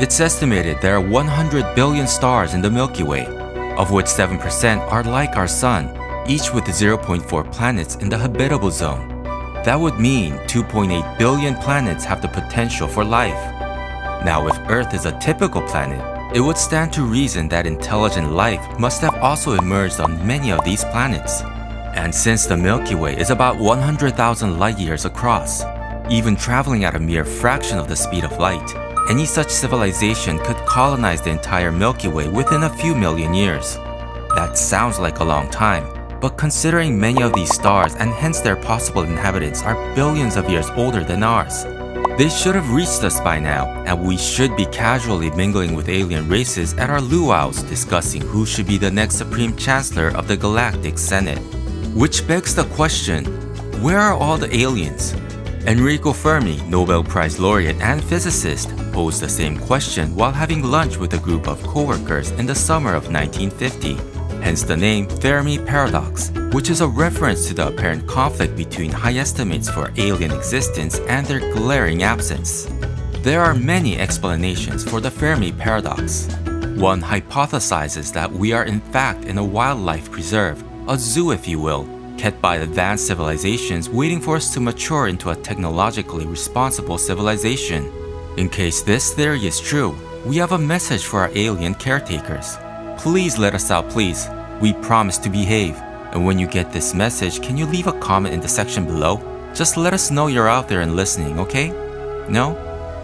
It's estimated there are 100 billion stars in the Milky Way, of which 7% are like our Sun, each with 0.4 planets in the habitable zone. That would mean 2.8 billion planets have the potential for life. Now, if Earth is a typical planet, it would stand to reason that intelligent life must have also emerged on many of these planets. And since the Milky Way is about 100,000 light years across, even traveling at a mere fraction of the speed of light, any such civilization could colonize the entire Milky Way within a few million years. That sounds like a long time, but considering many of these stars and hence their possible inhabitants are billions of years older than ours, they should have reached us by now, and we should be casually mingling with alien races at our luau's discussing who should be the next Supreme Chancellor of the Galactic Senate. Which begs the question, where are all the aliens? Enrico Fermi, Nobel Prize laureate and physicist, posed the same question while having lunch with a group of coworkers in the summer of 1950. Hence the name Fermi Paradox, which is a reference to the apparent conflict between high estimates for alien existence and their glaring absence. There are many explanations for the Fermi Paradox. One hypothesizes that we are in fact in a wildlife preserve, a zoo if you will, kept by advanced civilizations waiting for us to mature into a technologically responsible civilization. In case this theory is true, we have a message for our alien caretakers. Please let us out, please. We promise to behave. And when you get this message, can you leave a comment in the section below? Just let us know you're out there and listening, okay? No?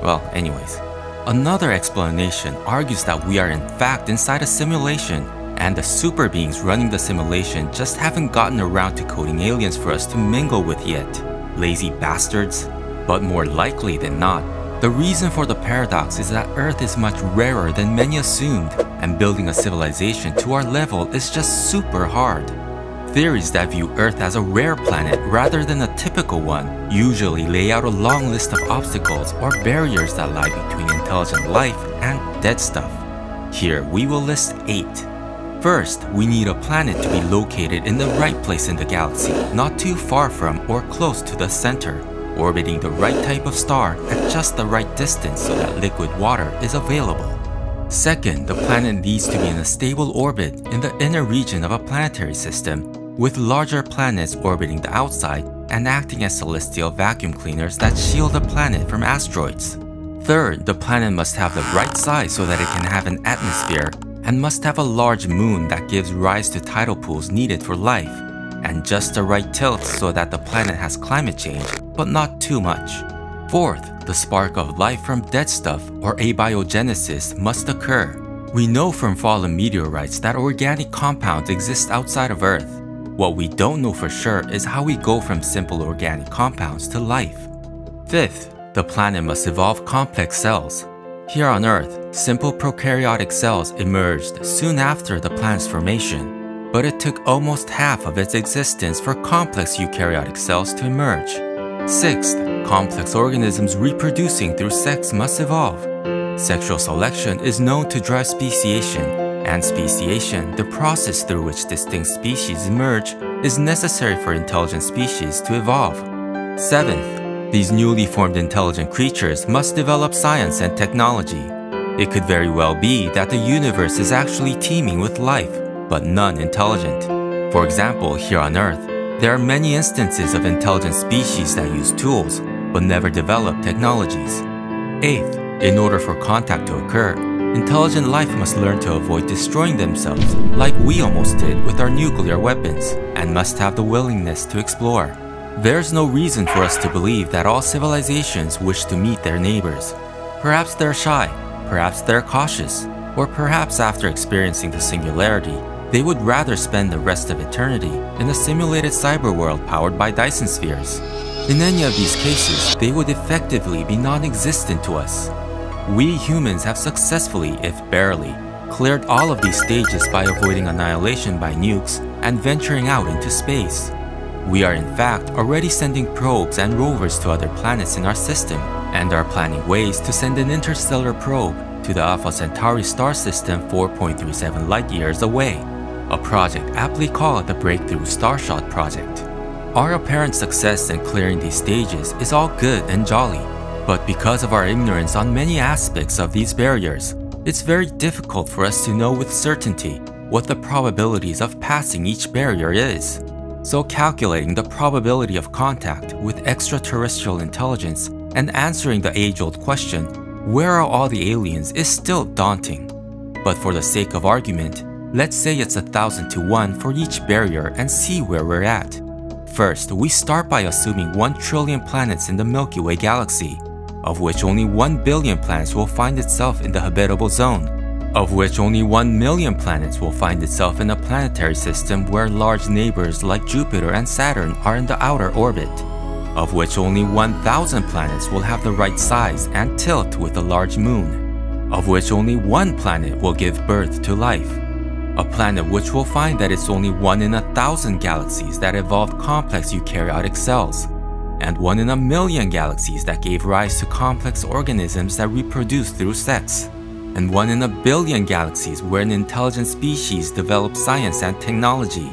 Well, anyways. Another explanation argues that we are in fact inside a simulation, and the super beings running the simulation just haven't gotten around to coding aliens for us to mingle with yet. Lazy bastards. But more likely than not, the reason for the paradox is that Earth is much rarer than many assumed, and building a civilization to our level is just super hard. Theories that view Earth as a rare planet rather than a typical one usually lay out a long list of obstacles or barriers that lie between intelligent life and dead stuff. Here we will list 8. First, we need a planet to be located in the right place in the galaxy, not too far from or close to the center orbiting the right type of star at just the right distance so that liquid water is available. Second, the planet needs to be in a stable orbit in the inner region of a planetary system, with larger planets orbiting the outside and acting as celestial vacuum cleaners that shield the planet from asteroids. Third, the planet must have the right size so that it can have an atmosphere and must have a large moon that gives rise to tidal pools needed for life, and just the right tilt so that the planet has climate change but not too much. Fourth, the spark of life from dead stuff or abiogenesis must occur. We know from fallen meteorites that organic compounds exist outside of Earth. What we don't know for sure is how we go from simple organic compounds to life. Fifth, the planet must evolve complex cells. Here on Earth, simple prokaryotic cells emerged soon after the planet's formation, but it took almost half of its existence for complex eukaryotic cells to emerge. Sixth, complex organisms reproducing through sex must evolve. Sexual selection is known to drive speciation, and speciation, the process through which distinct species emerge, is necessary for intelligent species to evolve. Seventh, these newly formed intelligent creatures must develop science and technology. It could very well be that the universe is actually teeming with life, but none intelligent. For example, here on Earth, there are many instances of intelligent species that use tools, but never develop technologies. Eighth, in order for contact to occur, intelligent life must learn to avoid destroying themselves, like we almost did with our nuclear weapons, and must have the willingness to explore. There's no reason for us to believe that all civilizations wish to meet their neighbors. Perhaps they're shy, perhaps they're cautious, or perhaps after experiencing the singularity, they would rather spend the rest of eternity in a simulated cyber world powered by Dyson spheres. In any of these cases, they would effectively be non-existent to us. We humans have successfully, if barely, cleared all of these stages by avoiding annihilation by nukes and venturing out into space. We are in fact already sending probes and rovers to other planets in our system, and are planning ways to send an interstellar probe to the Alpha Centauri star system 4.37 light years away a project aptly called the Breakthrough Starshot Project. Our apparent success in clearing these stages is all good and jolly, But because of our ignorance on many aspects of these barriers, it's very difficult for us to know with certainty what the probabilities of passing each barrier is. So calculating the probability of contact with extraterrestrial intelligence and answering the age-old question, where are all the aliens is still daunting. But for the sake of argument, let's say it's a thousand to one for each barrier and see where we're at. First, we start by assuming 1 trillion planets in the Milky Way galaxy, of which only 1 billion planets will find itself in the habitable zone, of which only 1 million planets will find itself in a planetary system where large neighbors like Jupiter and Saturn are in the outer orbit, of which only 1,000 planets will have the right size and tilt with a large moon, of which only one planet will give birth to life, a planet which will find that it's only one in a thousand galaxies that evolved complex eukaryotic cells, and one in a million galaxies that gave rise to complex organisms that reproduce through sex, and one in a billion galaxies where an intelligent species developed science and technology,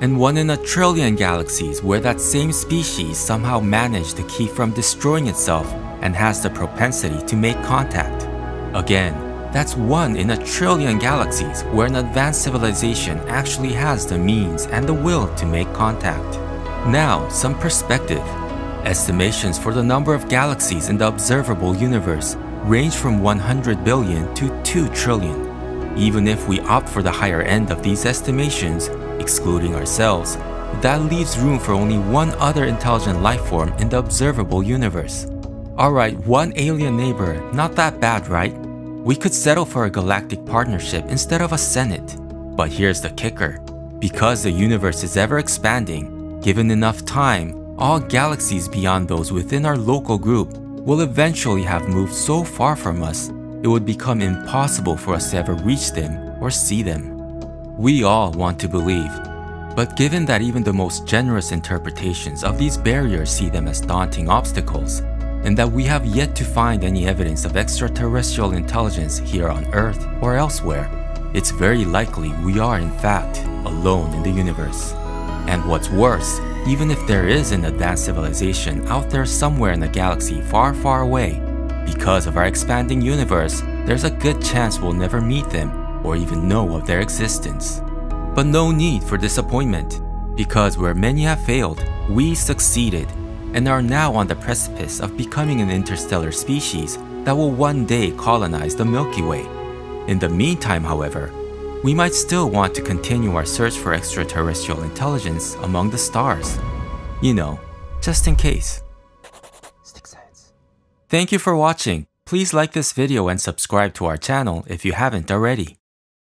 and one in a trillion galaxies where that same species somehow managed to keep from destroying itself and has the propensity to make contact. Again, that's one in a trillion galaxies where an advanced civilization actually has the means and the will to make contact. Now, some perspective. Estimations for the number of galaxies in the observable universe range from 100 billion to 2 trillion. Even if we opt for the higher end of these estimations, excluding ourselves, that leaves room for only one other intelligent life form in the observable universe. Alright, one alien neighbor, not that bad, right? We could settle for a galactic partnership instead of a senate. But here's the kicker. Because the universe is ever expanding, given enough time, all galaxies beyond those within our local group will eventually have moved so far from us, it would become impossible for us to ever reach them or see them. We all want to believe. But given that even the most generous interpretations of these barriers see them as daunting obstacles, and that we have yet to find any evidence of extraterrestrial intelligence here on Earth or elsewhere, it's very likely we are in fact alone in the universe. And what's worse, even if there is an advanced civilization out there somewhere in a galaxy far far away, because of our expanding universe, there's a good chance we'll never meet them or even know of their existence. But no need for disappointment, because where many have failed, we succeeded and are now on the precipice of becoming an interstellar species that will one day colonize the Milky Way. In the meantime, however, we might still want to continue our search for extraterrestrial intelligence among the stars. You know, just in case. Stick science. Thank you for watching. Please like this video and subscribe to our channel if you haven't already.